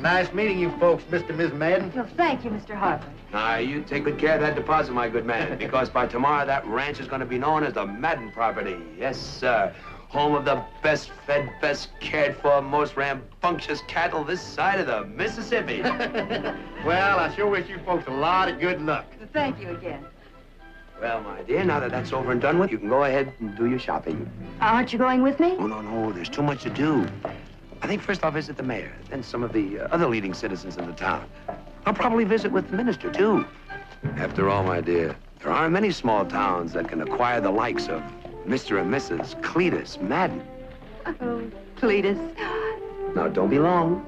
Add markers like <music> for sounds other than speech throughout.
Nice meeting you folks, Mr. and Miss Madden. Well, thank you, Mr. Harper. Now, you take good care of that deposit, my good man, <laughs> because by tomorrow that ranch is going to be known as the Madden property. Yes, sir. Home of the best fed, best cared for, most rambunctious cattle this side of the Mississippi. <laughs> well, I sure wish you folks a lot of good luck. Thank you again. Well, my dear, now that that's over and done with, you can go ahead and do your shopping. Aren't you going with me? Oh, no, no, there's too much to do. I think first I'll visit the mayor, then some of the uh, other leading citizens in the town. I'll probably visit with the minister, too. After all, my dear, there aren't many small towns that can acquire the likes of Mr. and Mrs. Cletus Madden. Oh, Cletus. Now, don't be long.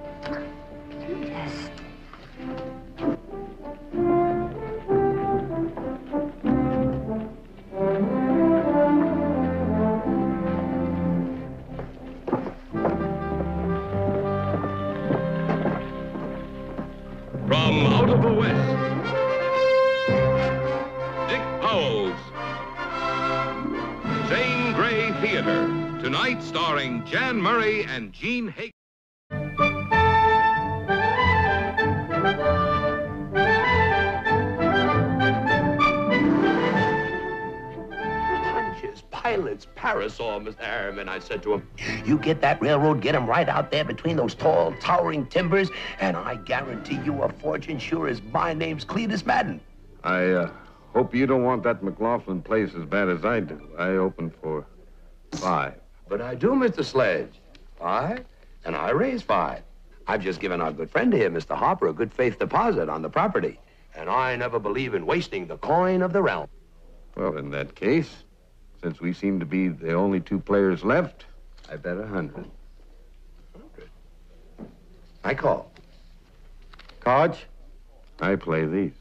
Pilots, parasol, Mr. Harriman. I said to him, you get that railroad, get him right out there between those tall, towering timbers, and I guarantee you a fortune sure as my name's Cletus Madden. I uh, hope you don't want that McLaughlin place as bad as I do. I opened for five. But I do, Mr. Sledge. Five, and I raise five. I've just given our good friend here, Mr. Harper, a good faith deposit on the property. And I never believe in wasting the coin of the realm. Well, in that case, since we seem to be the only two players left, I bet a hundred. I call. Cards? I play these.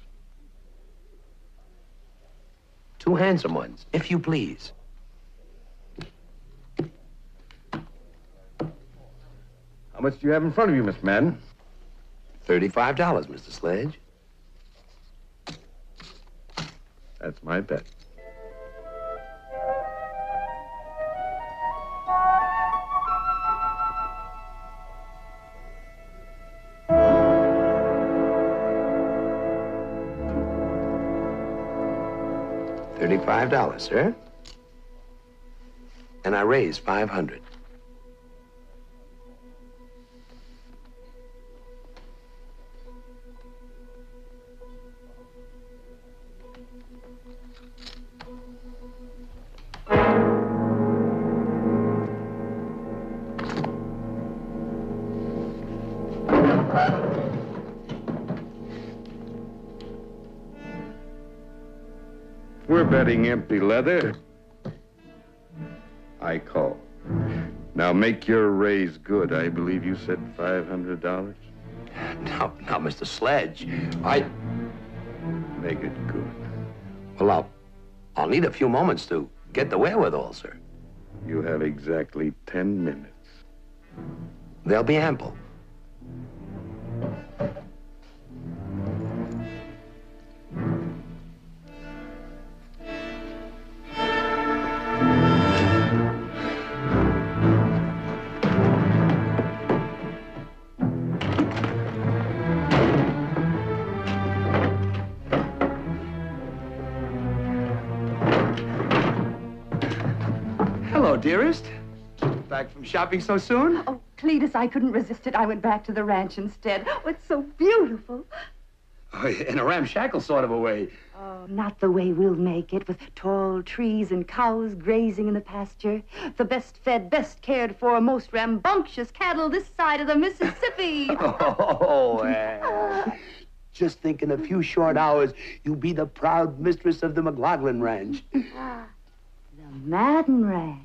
Two handsome ones, if you please. How much do you have in front of you, Miss Madden? $35, Mr. Sledge. That's my bet. Five dollars, sir. And I raised 500. We're betting empty leather. I call. Now make your raise good. I believe you said $500. Now, now, Mr. Sledge, I... Make it good. Well, I'll, I'll need a few moments to get the wherewithal, sir. You have exactly 10 minutes. They'll be ample. Hello, dearest. Back from shopping so soon? Oh, Cletus, I couldn't resist it. I went back to the ranch instead. Oh, it's so beautiful. Oh, in a ramshackle sort of a way. Oh, not the way we'll make it, with tall trees and cows grazing in the pasture. The best fed, best cared for, most rambunctious cattle this side of the Mississippi. <laughs> Oh, eh. Just think in a few short hours, you'll be the proud mistress of the McLaughlin Ranch. The Madden Ranch.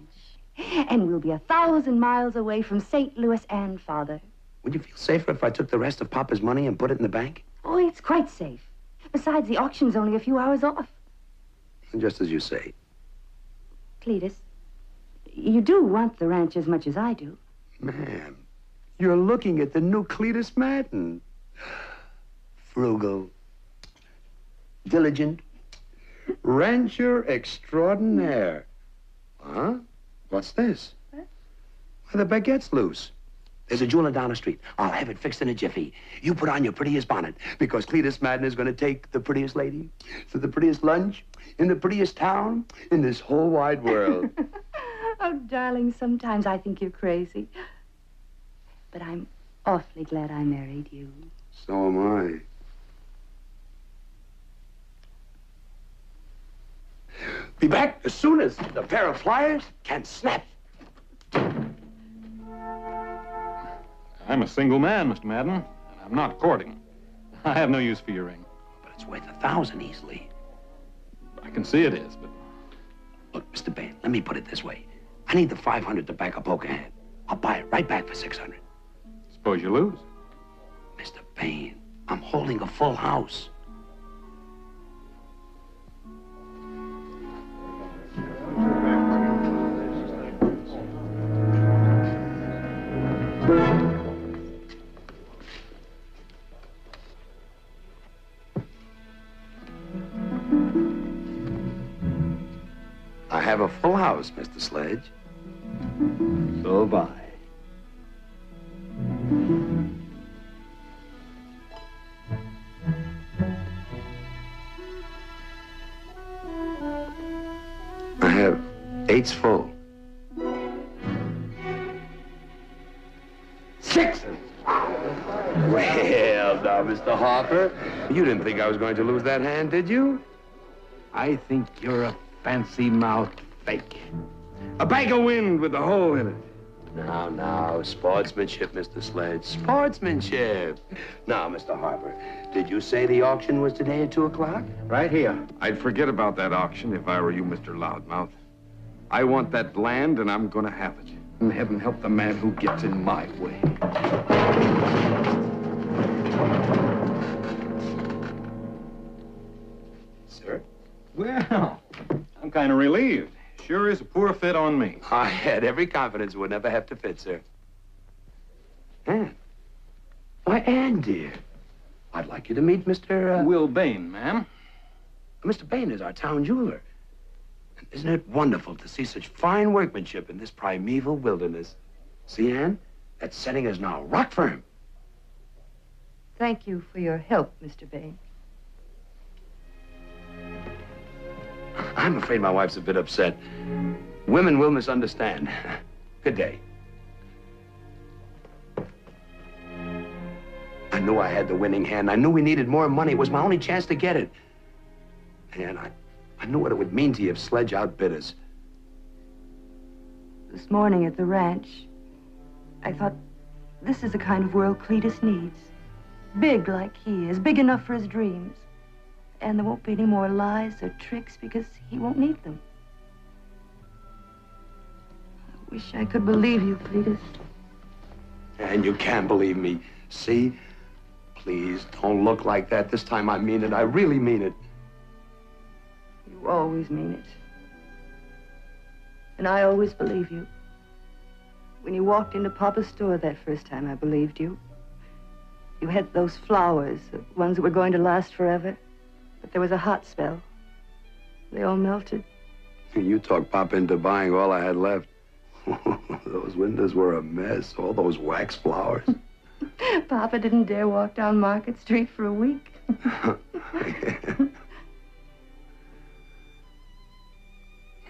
And we'll be a thousand miles away from St. Louis and Father. Would you feel safer if I took the rest of Papa's money and put it in the bank? Oh, it's quite safe. Besides, the auction's only a few hours off. Just as you say. Cletus, you do want the ranch as much as I do. Man, you're looking at the new Cletus Madden. Frugal, diligent, rancher extraordinaire. Huh? What's this? Why, the baguette's loose. There's a jeweler down the street. I'll have it fixed in a jiffy. You put on your prettiest bonnet, because Cletus Madden is going to take the prettiest lady to the prettiest lunch in the prettiest town in this whole wide world. <laughs> oh, darling, sometimes I think you're crazy. But I'm awfully glad I married you. so am I. Be back as soon as the pair of pliers can snap. I'm a single man, Mr. Madden, and I'm not courting. I have no use for your ring. But it's worth a thousand easily. I can see it is, but Look, Mr. Bain, let me put it this way. I need the 500 to back a poker hand. I'll buy it right back for 600. suppose you lose. Mr. Bain, I'm holding a full house. Mr. Sledge. So have I. I have eight's full. Sixes. Well, now, Mr. Harper, you didn't think I was going to lose that hand, did you? I think you're a fancy-mouthed fake. A bag of wind with a hole in it. Now, now, sportsmanship, Mr. Sledge. Sportsmanship. Now, Mr. Harper, did you say the auction was today at 2 o'clock? Right here. I'd forget about that auction if I were you, Mr. Loudmouth. I want that land, and I'm gonna have it. And heaven help the man who gets in my way. Sir? Well, I'm kind of relieved. Sure is a poor fit on me. I had every confidence it would never have to fit, sir. Anne. Why, Anne, dear. I'd like you to meet Mr. Uh, Will Bain, ma'am. Mr. Bain is our town jeweler. And Isn't it wonderful to see such fine workmanship in this primeval wilderness? See, Anne? That setting is now rock firm. Thank you for your help, Mr. Bain. I'm afraid my wife's a bit upset. Women will misunderstand. <laughs> Good day. I knew I had the winning hand. I knew we needed more money. It was my only chance to get it. And I, I knew what it would mean to you if Sledge outbid us. This morning at the ranch, I thought, this is the kind of world Cletus needs. Big like he is, big enough for his dreams. And there won't be any more lies or tricks because he won't need them. I wish I could believe you, Cletus. And you can believe me. See? Please don't look like that. This time I mean it. I really mean it. You always mean it. And I always believe you. When you walked into Papa's store that first time, I believed you. You had those flowers, the ones that were going to last forever. But there was a hot spell. They all melted. <laughs> You talked Papa into buying all I had left. <laughs> those windows were a mess. All those wax flowers. <laughs> Papa didn't dare walk down Market Street for a week.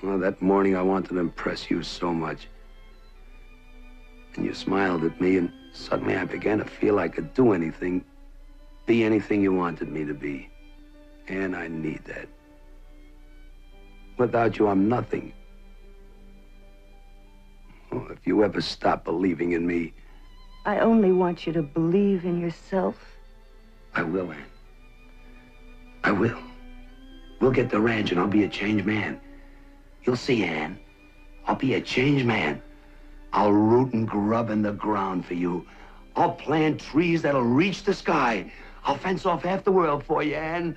well, that morning I wanted to impress you so much. And you smiled at me, and suddenly I began to feel I could do anything, be anything you wanted me to be. And I need that. Without you, I'm nothing. Oh, if you ever stop believing in me, I only want you to believe in yourself. I will, Ann. I will. We'll get the ranch and I'll be a changed man. You'll see, Ann. I'll be a changed man. I'll root and grub in the ground for you. I'll plant trees that'll reach the sky. I'll fence off half the world for you, Ann.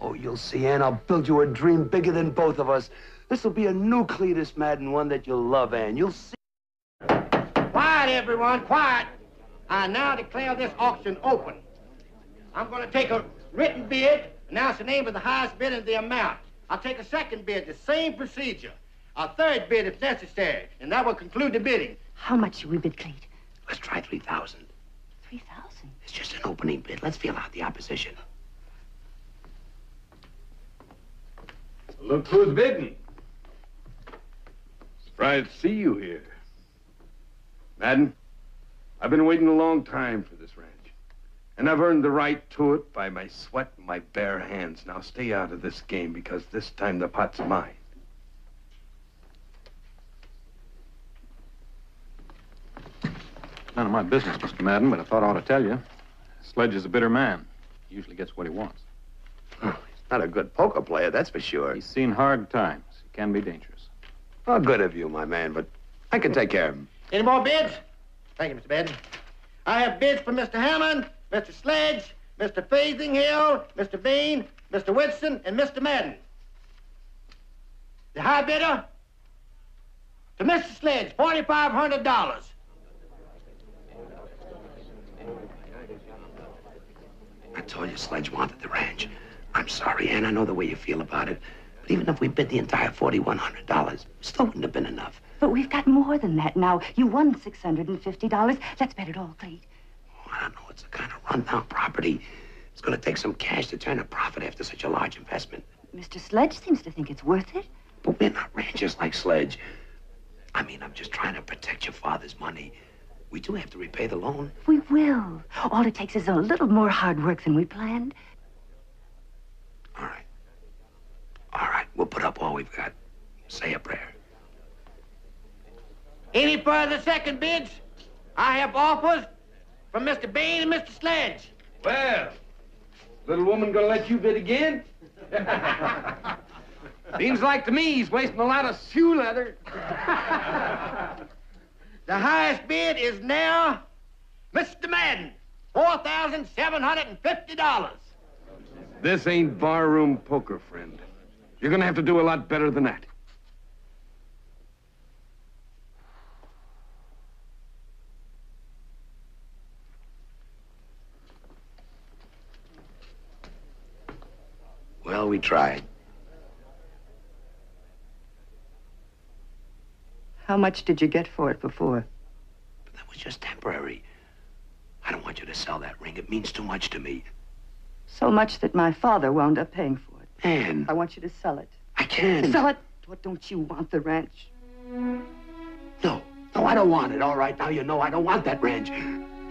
Oh, you'll see, Ann. I'll build you a dream bigger than both of us. This'll be a new Cletus Madden, one that you'll love, Ann. You'll see. Quiet, everyone, quiet. I now declare this auction open. I'm going to take a written bid, announce the name of the highest bid and the amount. I'll take a second bid, the same procedure. A third bid if necessary, and that will conclude the bidding. How much should we bid, Clete? Let's try 3,000. Three thousand. It's just an opening bid. Let's feel out the opposition. Look who's bidding. Surprised to see you here. Madden, I've been waiting a long time for this ranch. And I've earned the right to it by my sweat and my bare hands. Now stay out of this game because this time the pot's mine. None of my business, Mr. Madden, but I thought I ought to tell you. Sledge is a bitter man. He usually gets what he wants. He's not a good poker player, that's for sure. He's seen hard times. He can be dangerous. Oh, good of you, my man, but I can take care of him. Any more bids? Thank you, Mr. Madden. I have bids for Mr. Hammond, Mr. Sledge, Mr. Hill, Mr. Bean, Mr. Whitson, and Mr. Madden. The high bidder to Mr. Sledge, $4,500. I told you Sledge wanted the ranch. I'm sorry, Ann. I know the way you feel about it. But even if we bid the entire $4,100, still wouldn't have been enough. But we've got more than that now. You won $650. Let's bet it all, Clete. Oh, I don't know. It's a kind of rundown property. It's going to take some cash to turn a profit after such a large investment. Mr. Sledge seems to think it's worth it. But we're not ranchers like Sledge. I mean, I'm just trying to protect your father's money. We do have to repay the loan. We will. All it takes is a little more hard work than we planned. All right. All right. We'll put up all we've got. Say a prayer. Any further second bids? I have offers from Mr. Bain and Mr. Sledge. Well, little woman gonna let you bid again? <laughs> Seems like to me he's wasting a lot of shoe leather. <laughs> The highest bid is now Mr. Madden, $4,750. This ain't barroom poker, friend. You're gonna have to do a lot better than that. Well, we tried. How much did you get for it before? But that was just temporary. I don't want you to sell that ring. It means too much to me. So much that my father wound up paying for it. Ann, I want you to sell it. I can't. Sell it? What don't you want the ranch? No, no, I don't want it. All right, now you know I don't want that ranch.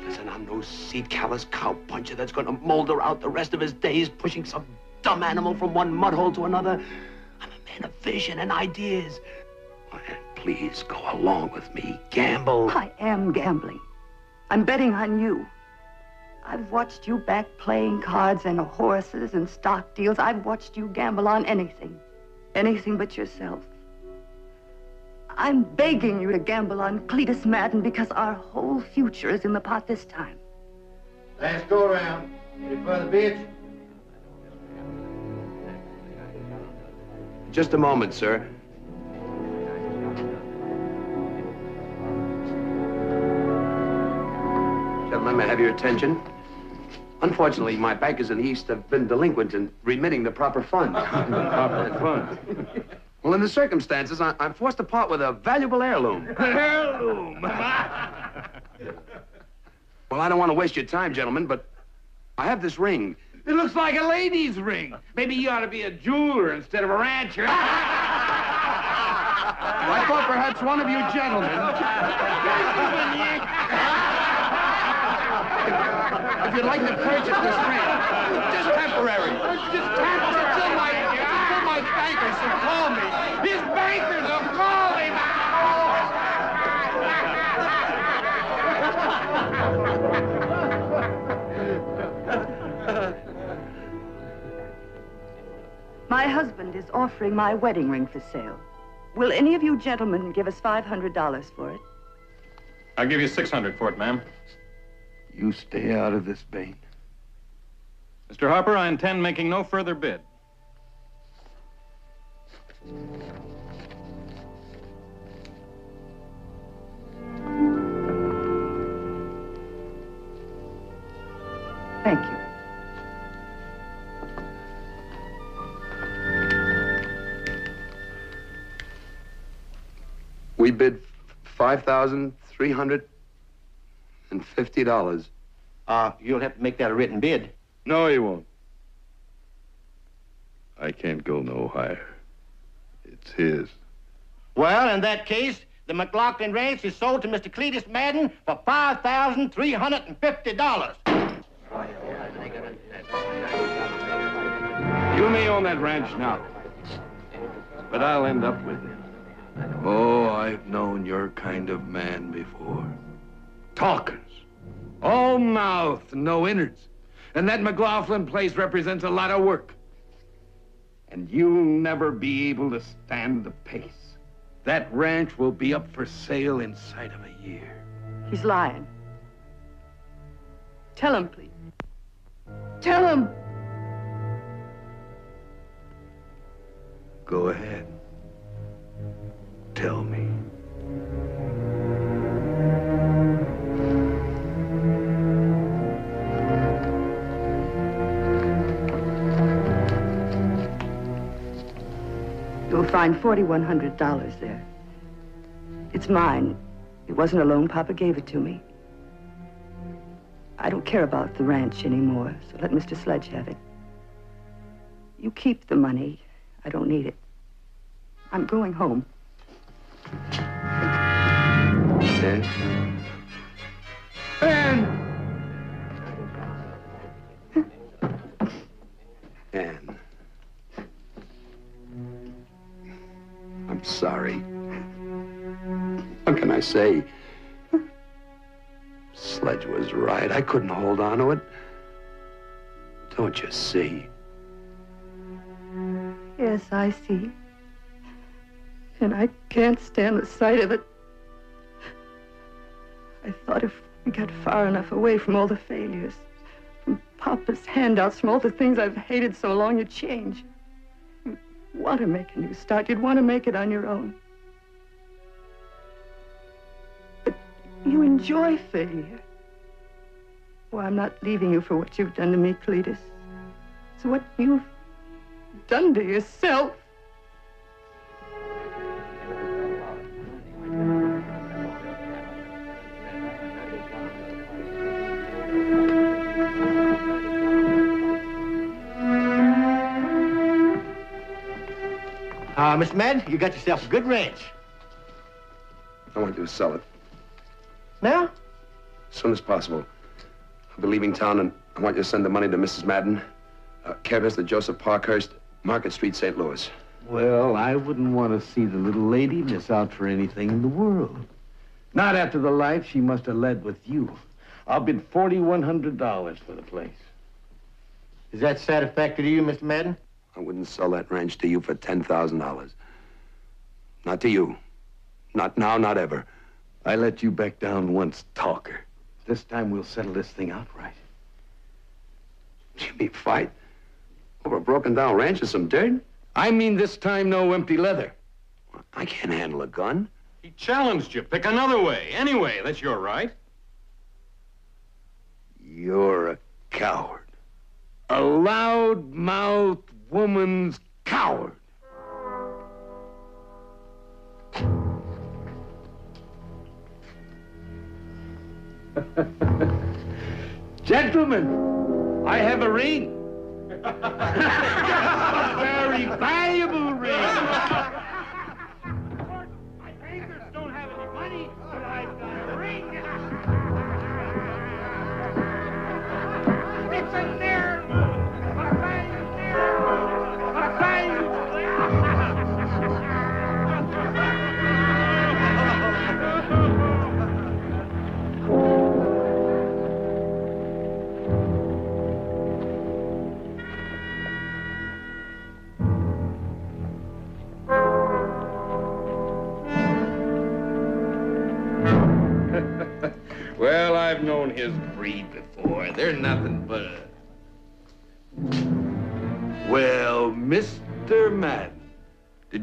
Listen, I'm no seat callous cowpuncher that's gonna molder out the rest of his days pushing some dumb animal from one mudhole to another. I'm a man of vision and ideas. Oh, Ann, please go along with me. Gamble. I am gambling. I'm betting on you. I've watched you back playing cards and horses and stock deals. I've watched you gamble on anything. Anything but yourself. I'm begging you to gamble on Cletus Madden because our whole future is in the pot this time. Last go around. Any further bids? Just a moment, sir. Gentlemen, may I have your attention? Unfortunately, my bankers in the East have been delinquent in remitting the proper funds. <laughs> Proper fun. well, in the circumstances, I, I'm forced to part with a valuable heirloom. <laughs> Heirloom. <laughs> Well, I don't want to waste your time, gentlemen, but I have this ring. It looks like a lady's ring. Maybe you ought to be a jeweler instead of a rancher. I thought perhaps one of you gentlemen. If you'd like to purchase this ring, just temporary. Just tap until my, until my bankers will call me. His bankers will call him. My husband is offering my wedding ring for sale. Will any of you gentlemen give us $500 for it? I'll give you 600 for it, ma'am. You stay out of this, Bain. Mr. Harper, I intend making no further bid. Thank you. We bid five thousand three hundred and fifty dollars. Uh, you'll have to make that a written bid. No, he won't. I can't go no higher. It's his. Well, in that case, the McLaughlin Ranch is sold to Mr. Cletus Madden for $5,350. You may own that ranch now, but I'll end up with it. Oh, I've known your kind of man before. Talkers. All mouth, no innards. And that McLaughlin place represents a lot of work. And you'll never be able to stand the pace. That ranch will be up for sale inside of a year. He's lying. Tell him, please. Tell him. Go ahead. Tell me. Find $4,100 there. It's mine. It wasn't a loan. Papa gave it to me. I don't care about the ranch anymore, so let Mr. Sledge have it. You keep the money. I don't need it. I'm going home. And And Anne. I'm sorry. What can I say? Sledge was right. I couldn't hold on to it. Don't you see? Yes, I see. And I can't stand the sight of it. I thought if we got far enough away from all the failures, from Papa's handouts, from all the things I've hated so long, you'd change. Want to make a new start. You'd want to make it on your own. But you enjoy failure. Well, I'm not leaving you for what you've done to me, Cletus. It's what you've done to yourself. Uh, Mr. Madden, you got yourself a good ranch. I want you to sell it Now? as soon as possible. I'll be leaving town, and I want you to send the money to Mrs. Madden. Uh, care of Mr. Joseph Parkhurst, Market Street, St. Louis. Well, I wouldn't want to see the little lady miss out for anything in the world. Not after the life she must have led with you. I'll bid $4,100 for the place. Is that satisfactory to you, Mr. Madden? I wouldn't sell that ranch to you for $10,000. Not to you. Not now, not ever. I let you back down once, talker. This time we'll settle this thing outright. You mean fight? Over a broken down ranch and some dirt? I mean this time no empty leather. I can't handle a gun. He challenged you. Pick another way. Anyway, that's your right. You're a coward. A loud-mouthed woman's coward. <laughs> Gentlemen, I have a ring. <laughs> very valuable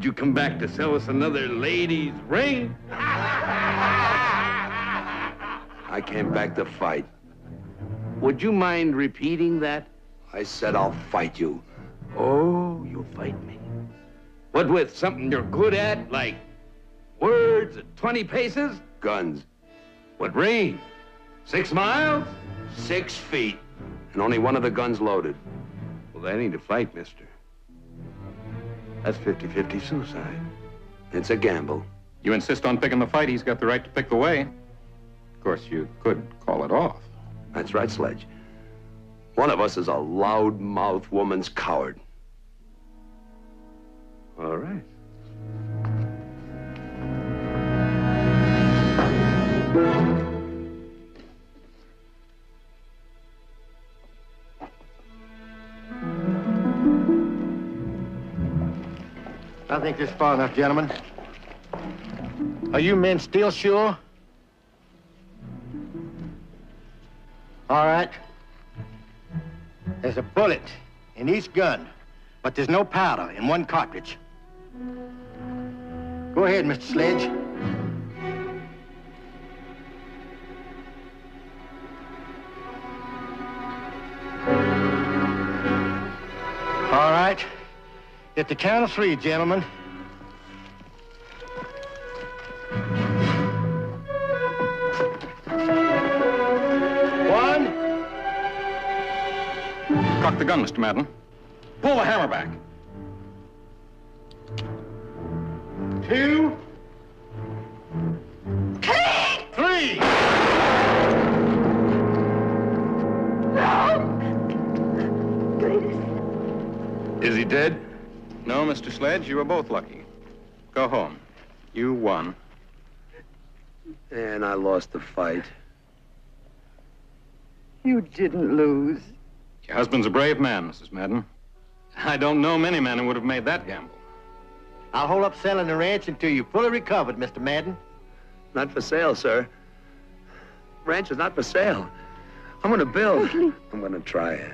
you come back to sell us another lady's ring? I came back to fight. Would you mind repeating that? I said I'll fight you. Oh, you'll fight me. What with? Something you're good at, like Words at 20 paces? Guns. What range? Six miles? Six feet. And only one of the guns loaded. Well, that ain't a fight, mister. That's 50-50 suicide. It's a gamble. You insist on picking the fight, he's got the right to pick the way. Of course, you could call it off. That's right, Sledge. One of us is a loud-mouthed woman's coward. All right. I think this is far enough, gentlemen. Are you men still sure? All right. There's a bullet in each gun, but there's no powder in one cartridge. Go ahead, Mr. Sledge. At the count of three, gentlemen. One, Cock the gun, Mr. Madden. Pull the hammer back. two, three. No. Is he dead? No, Mr. Sledge, you were both lucky. Go home. You won. And I lost the fight. You didn't lose. Your husband's a brave man, Mrs. Madden. I don't know many men who would have made that gamble. I'll hold up selling the ranch until you're fully recovered, Mr. Madden. Not for sale, sir. Ranch is not for sale. I'm gonna build. I'm gonna try it.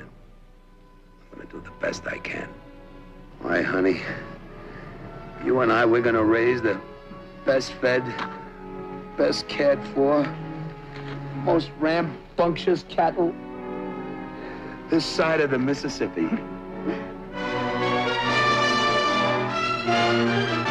I'm gonna do the best I can. Why, honey? You and I, we're gonna raise the best fed, best cared for, most rambunctious cattle this side of the Mississippi. <laughs>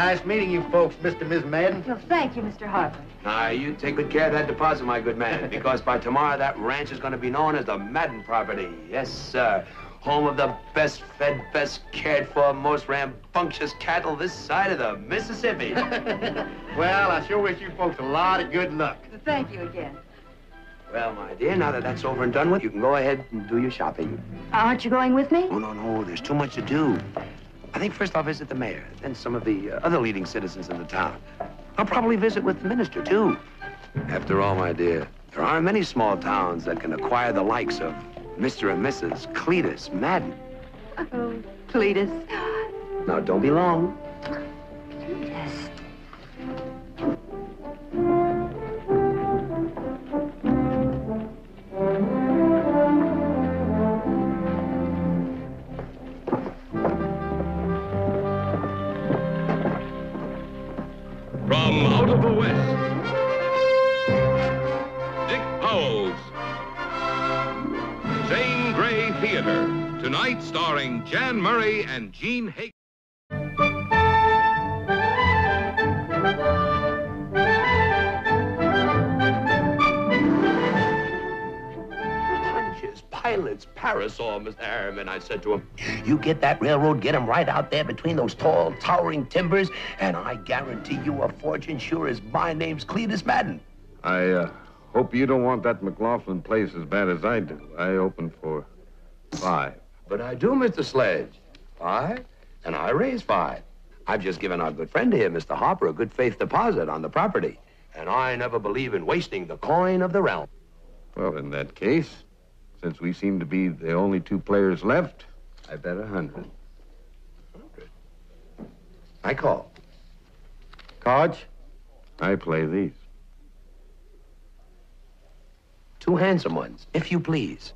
Nice meeting you folks, Mr. and Miss Madden. Well, thank you, Mr. Harper. Now, you take good care of that deposit, my good man, <laughs> because by tomorrow that ranch is going to be known as the Madden property. Yes, sir. Home of the best fed, best cared for, most rambunctious cattle this side of the Mississippi. <laughs> well, I sure wish you folks a lot of good luck. Thank you again. well, my dear, now that that's over and done with, you can go ahead and do your shopping. Aren't you going with me? Oh, no, no, there's too much to do. I think first I'll visit the mayor, then some of the uh, other leading citizens in the town. I'll probably visit with the minister, too. After all, my dear, there aren't many small towns that can acquire the likes of Mr. and Mrs. Cletus Madden. Oh, Cletus. Now, don't be long. Punches, pilots, parasol, Mr. Harriman, I said to him. You get that railroad, get him right out there between those tall, towering timbers, and I guarantee you a fortune sure as my name's Cletus Madden. I uh, hope you don't want that McLaughlin place as bad as I do. I opened for five. But I do, Mr. Sledge. Five, and I raise five. I've just given our good friend here, Mr. Harper, a good faith deposit on the property. And I never believe in wasting the coin of the realm. Well, in that case, since we seem to be the only two players left, I bet a hundred. I call. Cards? I play these. Two handsome ones, if you please.